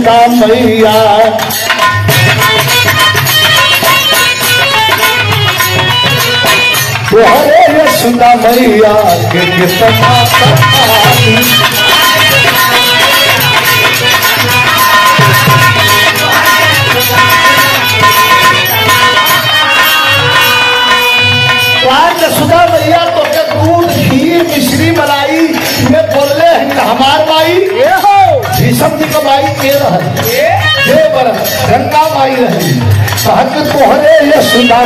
यशुदा मैया। हरे यशुदा मैया के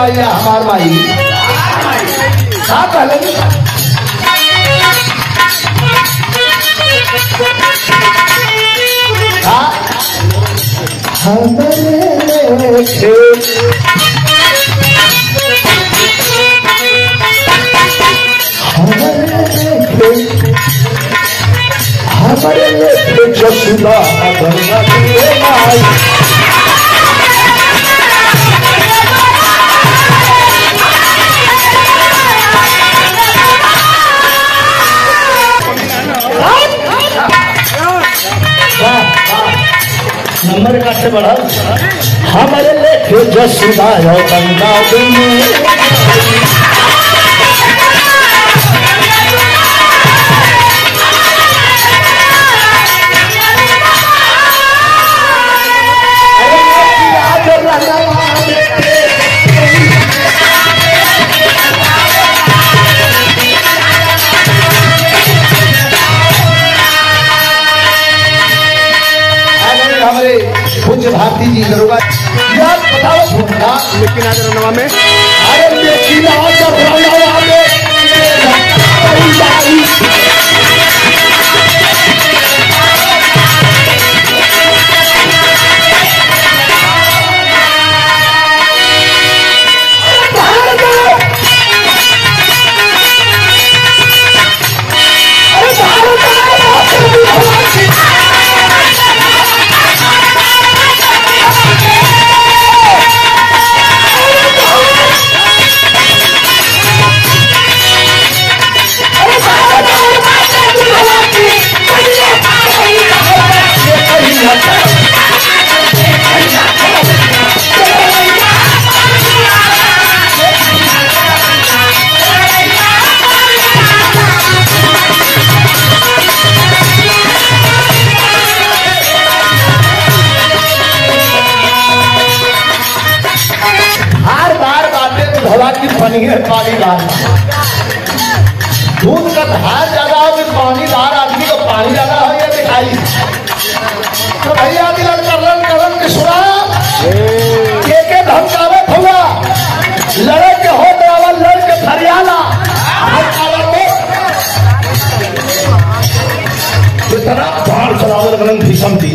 माई या हमार माई हाँ पहले हाँ। हमारे हमारे अधरना दिए माई। 个时代要很到明。लेकिन आज रनवा में अरे लेकिन आज बनी है, पानी दार दूध का धार ज़्यादा हो कि पानी दार आदमी को पानी ज़्यादा हो ये दिखाई। तो भैया आदि लड़ करलन के सुना। के के धमकावे लड़े के हो बराबर लड़ के फरियाला। बाढ़ चलावल भीषम दी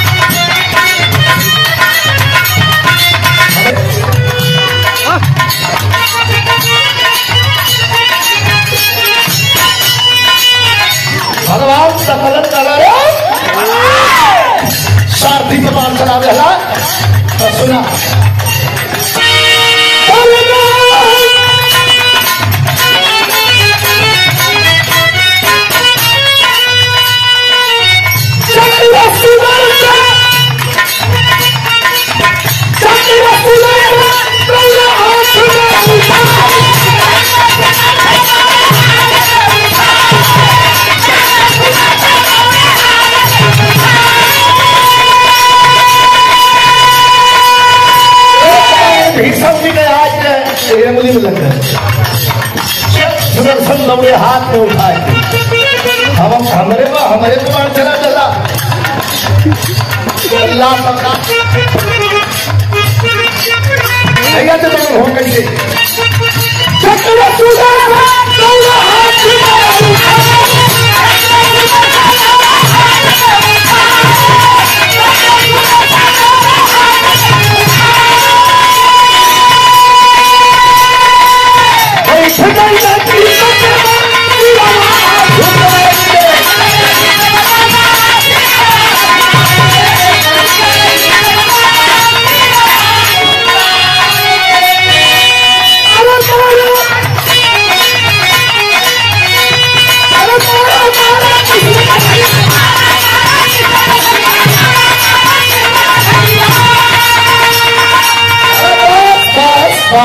नींद लग। गई सुदर्शन दौड़े हाथ में उठाए हम हमारे में हमारे को चला चला अल्लाह पका भैया तो तुम हो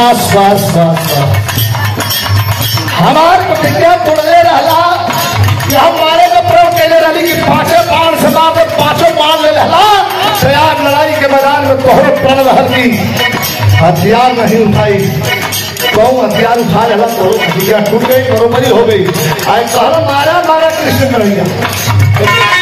बस बस बस बस हमार प्रतिज्ञा तोड़ले रहला कि हमारे को प्रयोग कैले रहली कि पाँचों बाण से मार पाँचों बाण ले रहला। तैयार लड़ाई के मैदान में बहुत प्रण रहल हथियार नहीं उठाई। कहूँ, हथियार उठा रहला तो प्रतिज्ञा टूट गई, बरोबरी हो गई। आए कहला, मारा मारा, कृष्ण कन्हैया।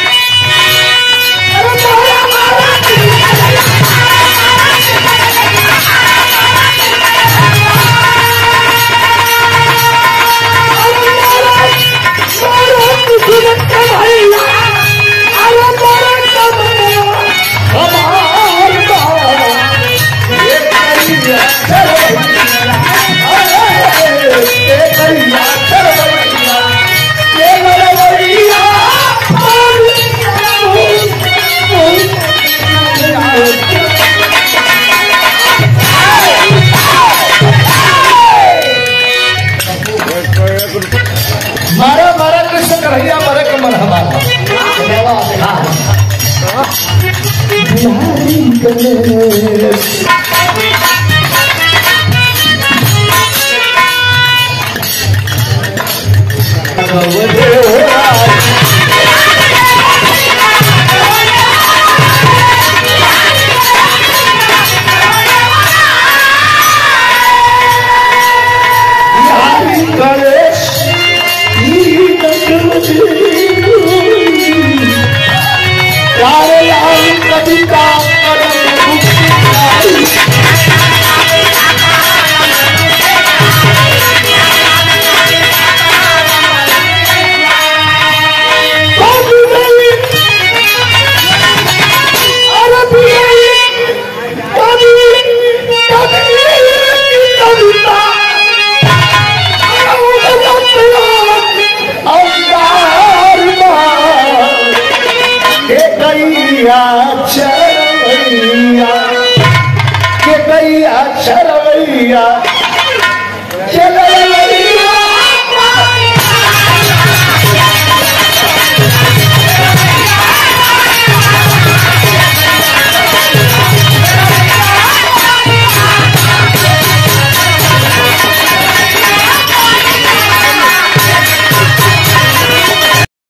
Nobody अधिकार